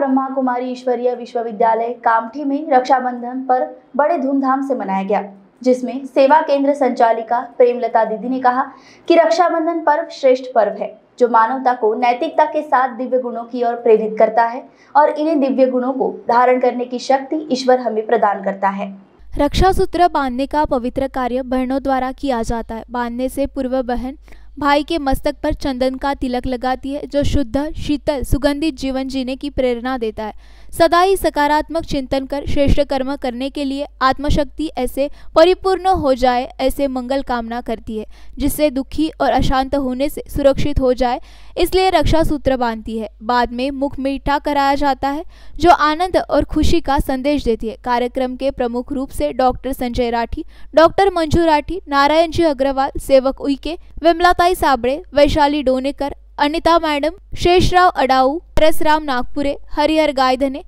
ब्रह्मा कुमारी ईश्वरीय विश्वविद्यालय कामठी में रक्षाबंधन पर बड़े धूमधाम से मनाया गया, जिसमें सेवा केंद्र संचालिका प्रेमलता दीदी ने कहा कि रक्षाबंधन पर्व श्रेष्ठ पर्व है, जो मानवता को नैतिकता के साथ दिव्य गुणों की ओर प्रेरित करता है और इन्हें दिव्य गुणों को धारण करने की शक्ति ईश्वर हमें प्रदान करता है। रक्षा सूत्र बांधने का पवित्र कार्य बहनों द्वारा किया जाता है। बांधने से पूर्व बहन भाई के मस्तक पर चंदन का तिलक लगाती है, जो शुद्ध, शीतल, सुगंधित जीवन जीने की प्रेरणा देता है। सदा ही सकारात्मक चिंतन कर, श्रेष्ठ कर्म करने के लिए आत्मशक्ति ऐसे परिपूर्ण हो जाए, ऐसे मंगल कामना करती है, जिससे दुखी और अशांत होने से सुरक्षित हो जाए, इसलिए रक्षा सूत्र बांधती है। बाद में मुख मीठा कराया जाता है, जो आनंद और खुशी का संदेश देती है। कार्यक्रम के प्रमुख रूप से doctor Sanjay Rathi, doctor Manju Rathi, Narayan ji Agrawal, Sevak Uike, Vimlatai Sabde Vaishali Donekar Anita madam, Sheshrao Adau, Parasram Nagpure, Harihar Gaydhane,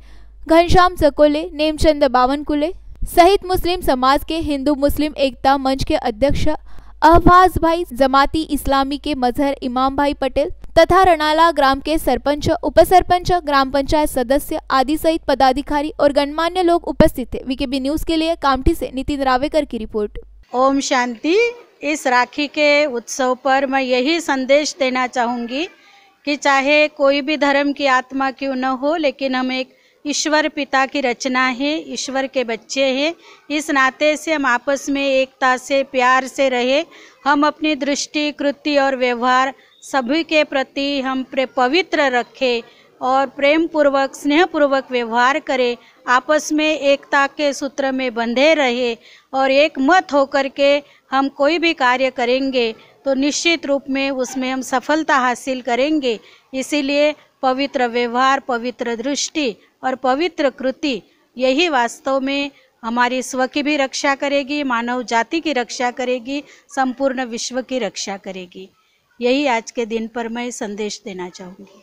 Ghanshyam Sakole, Nemchand Bawankule, सहित मुस्लिम समाज के हिंदू मुस्लिम एकता मंच के अध्यक्ष अहवाज भाई जमाती इस्लामी के मजहर इमाम भाई पटेल तथा रणाला ग्राम के सरपंच, उपसरपंच, ग्राम पंचायत सदस्य आदि सहित पदाधिकारी और गणमान्य लोग उपस्थित थे। वीकेबी न्यूज़ के लिए कामठी से नितिन रावेकर की रिपोर्ट। ओम शांति। इस राखी के उत्सव पर मैं यही संदेश देना चाहूँगी कि चाहे कोई भी धर्म की आत्मा क्यों न हो, लेकिन हम एक ईश्वर पिता की रचना है, ईश्वर के बच्चे हैं। इस नाते से हम आपस में एकता से, प्यार से रहे। हम अपनी दृष्टि, कृति और व्यवहार सभी के प्रति हम पवित्र रखें। और प्रेम पूर्वक स्नेह पूर्वक व्यवहार करें, आपस में एकता के सूत्र में बंधे रहे और एक मत होकर के हम कोई भी कार्य करेंगे तो निश्चित रूप में उसमें हम सफलता हासिल करेंगे। इसीलिए पवित्र व्यवहार, पवित्र दृष्टि और पवित्र कृति, यही वास्तव में हमारी स्व की भी रक्षा करेगी, मानव जाति की रक्षा करेगी, संपूर्ण विश्व की रक्षा करेगी। यही आज के दिन पर मैं संदेश देना चाहूँगी।